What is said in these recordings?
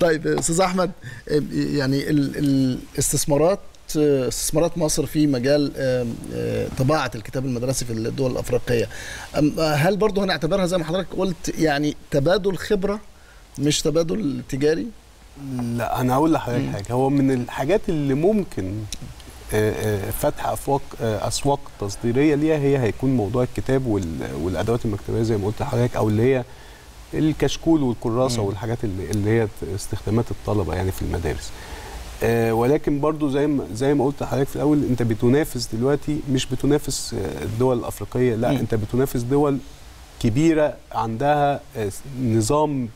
طيب أستاذ أحمد يعني ال- الاستثمارات استثمارات مصر في مجال آه، طباعة الكتاب المدرسي في الدول الأفريقية. هل برضه هنعتبرها زي ما حضرتك قلت يعني تبادل خبرة مش تبادل تجاري؟ لا أنا هقول لحضرتك حاجة. هو من الحاجات اللي ممكن آه، آه، فتح افواق أسواق تصديرية ليها هي هيكون موضوع الكتاب وال- والأدوات المكتبية زي ما قلت لحضرتك أو اللي هي الكشكول والكراسه. والحاجات اللي اللي هي استخدامات الطلبة يعني في المدارس آه، ولكن برضو زي ما زي ما قلت لحضرتك في الأول أنت بتنافس دلوقتي مش بتنافس آه، الدول الأفريقية لا مم. أنت بتنافس دول كبيرة عندها آه، نظام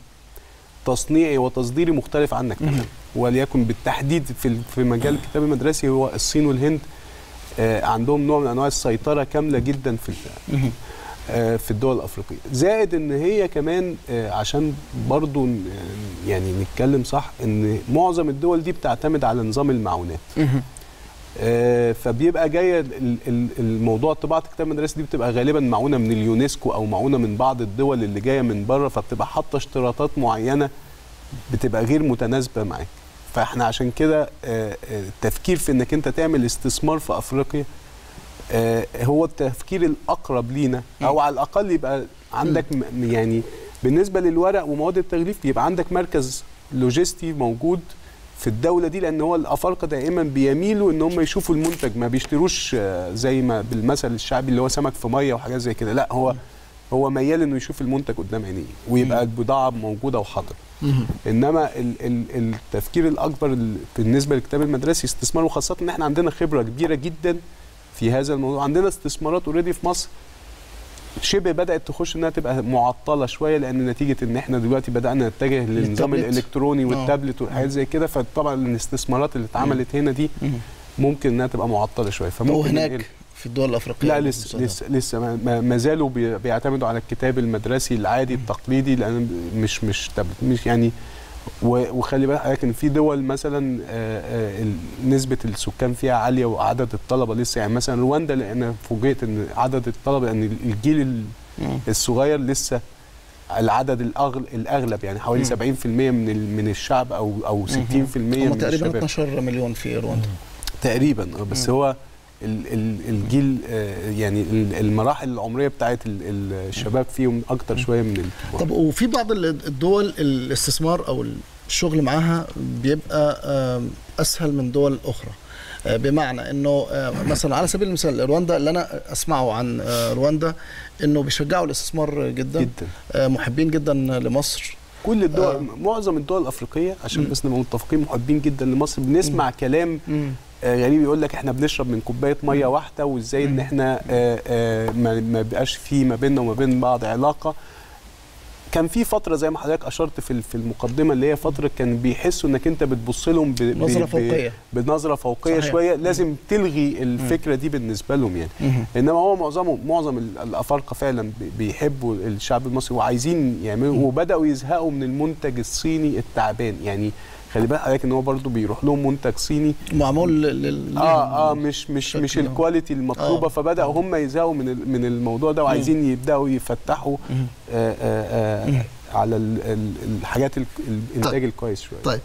تصنيعي وتصديري مختلف عنك. تماما وليكن بالتحديد في في مجال الكتاب المدرسي هو الصين والهند آه، عندهم نوع من أنواع السيطرة كاملة جدا في في الدول الأفريقية. زائد إن هي كمان آه، عشان برضو يعني نتكلم صح إن معظم الدول دي بتعتمد على نظام المعونات. آه، فبيبقى جاية ال- ال- الموضوع طباعة الكتاب المدرسي دي بتبقى غالبا معونة من اليونسكو أو معونة من بعض الدول اللي جاية من بره فبتبقى حاطة اشتراطات معينة بتبقى غير متناسبة معاك. فإحنا عشان كده آه، آه، التفكير في إنك أنت تعمل استثمار في أفريقيا آه، هو التفكير الأقرب لينا أو على الأقل يبقى عندك يعني بالنسبة للورق ومواد التغليف يبقى عندك مركز لوجستي موجود في الدولة دي لأن هو الأفارقة دائما بيميلوا إن هم يشوفوا المنتج ما بيشتروش آه، زي ما بالمثل الشعبي اللي هو سمك في مية وحاجات زي كده لا هو هو ميال إنه يشوف المنتج قدام عينيه ويبقى البضاعة موجودة وحاضره إنما ال ال التفكير الأكبر ال- بالنسبة للكتاب المدرسي استثمار وخاصه إن إحنا عندنا خبرة كبيرة جدا في هذا الموضوع. عندنا استثمارات already في مصر شبه بدأت تخش إنها تبقى معطلة شوية لأن نتيجة إن إحنا دلوقتي بدأنا نتجه للنظام. الإلكتروني آه. والتابلت والحاجات زي كده فطبعا الاستثمارات اللي اتعملت هنا دي ممكن إنها تبقى معطلة شوية. فممكن وهناك نقل- في الدول الأفريقية لا لسه لسه لسه ما- ما, زالوا بي- بيعتمدوا على الكتاب المدرسي العادي التقليدي لأن مش مش تابلت مش يعني وخلي بالك حضرتك ان في دول مثلا آه، آه، نسبة السكان فيها عالية وعدد الطلبة لسه يعني مثلا رواندا لأن فوجئت إن عدد الطلبة لأن الجيل ال- الصغير لسه العدد الأغل الأغلب يعني حوالي مم. 70% من من الشعب أو أو 60% من تقريبا الشباب 12 مليون في رواندا تقريبا آه، بس مم. هو الجيل آه، يعني ال- المراحل العمرية بتاعت ال- ال- الشباب فيهم أكتر شوية من طب وفي بعض ال- الدول الاستثمار أو الشغل معاها بيبقى أسهل من دول أخرى. آه، بمعنى إنه آه، مثلا على سبيل المثال رواندا اللي أنا أسمعه عن رواندا إنه بيشجعوا الاستثمار جدا, جدا. محبين جدا لمصر. كل الدول آه. معظم الدول الأفريقية عشان. بس نبقى متفقين محبين جدا لمصر بنسمع كلام غريب يقول لك إحنا بنشرب من كوباية مية واحدة وازاي ان. إحنا آه، آه، ما بقاش في ما بيننا وما بين بعض علاقة كان في فترة زي ما حضرتك أشرت في في المقدمة اللي هي فترة كان بيحسوا انك انت بتبص لهم ب- ب- نظرة ب- فوقية بنظرة فوقية صحيح. شوية لازم تلغي الفكرة دي بالنسبة لهم يعني. إنما هو معظمهم معظم ال- الأفارقة فعلا بي- بيحبوا الشعب المصري وعايزين يعملوا. وبدأوا يزهقوا من المنتج الصيني التعبان يعني خلي بالك إن هو برضو بيروح لهم منتج صيني. معمول لل آه آه مش مش مش ال quality المطلوبة. آه. فبداوا هم يزهقوا من من الموضوع ده وعايزين يبدأوا يفتحوا مم. آه آه آه. على ال- ال- الحاجات ال- الإنتاج الكويس شوية. طيب.